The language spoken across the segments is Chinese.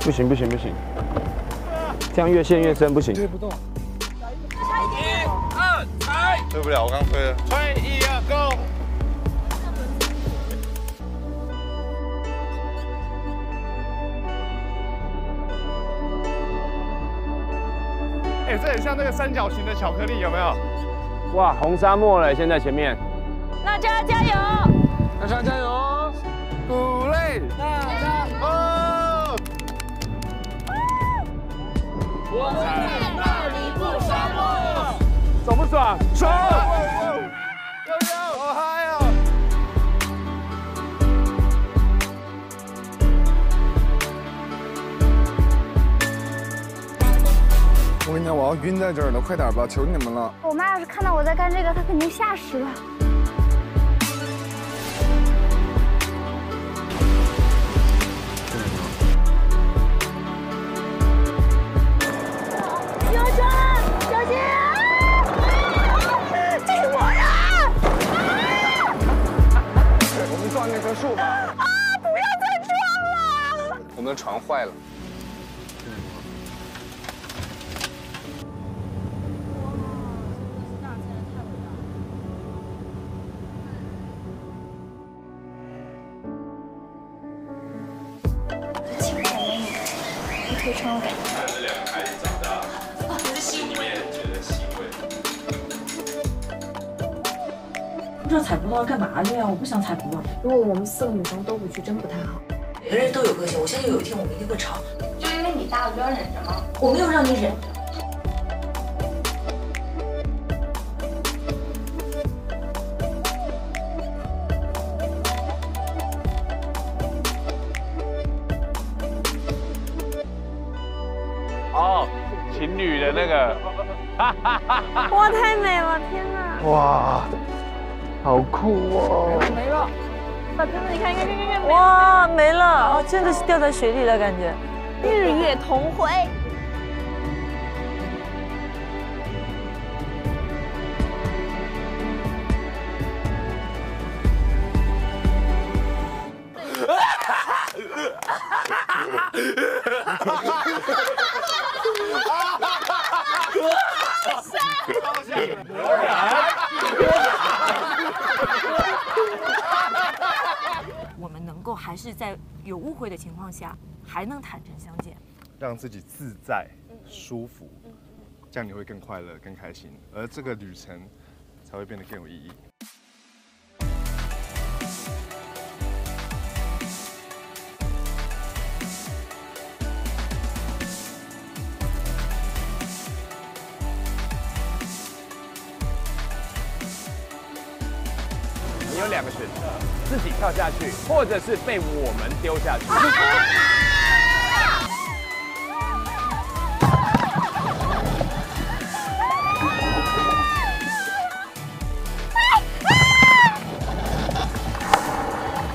不行不行不行，这样越陷越深不行。推不动。一二踩，推不了，我刚推了。推一二 go。哎，这很像那个三角形的巧克力，有没有？哇，红沙漠了，现在前面。大家加油！大家加油！我在那里不沙漠。爽不爽？爽！悠悠，好嗨哦！我跟你讲，我要晕在这儿了，快点吧，求你们了。我妈要是看到我在干这个，她肯定吓死了。啊！不要再撞了！我们的船坏了。轻点那个，一推车我感觉。不知道踩葡萄干嘛去呀？我不想踩葡萄。如果我们四个女生都不去，真不太好。每个人都有个性，我相信有一天我们一定会吵。就因为你大我就要忍着吗？我没有让你忍着。哦，情侣的那个，哇，太美了！天哪！哇，好酷哦！没了。小真的，你看，看，看，看，看，哇，没了！哦，真的是掉在水里了，感觉。日月同辉。我们能够还是在有误会的情况下，还能坦诚相见。让自己自在、舒服，这样你会更快乐、更开心，而这个旅程才会变得更有意义。你有两个选择，自己跳下去，或者是被我们丢下去。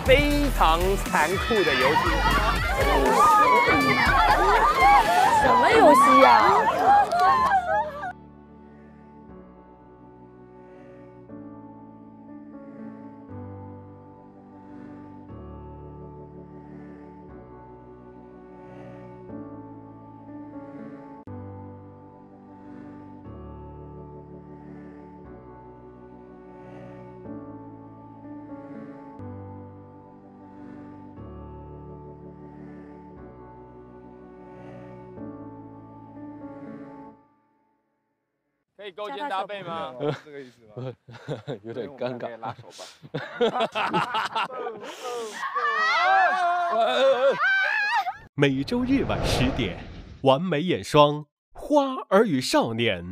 非常残酷的游戏。什么游戏呀？可以勾肩搭背吗？是这个意思吗？有点尴尬。拉手吧。每周日晚十点，完美眼霜《花儿与少年》。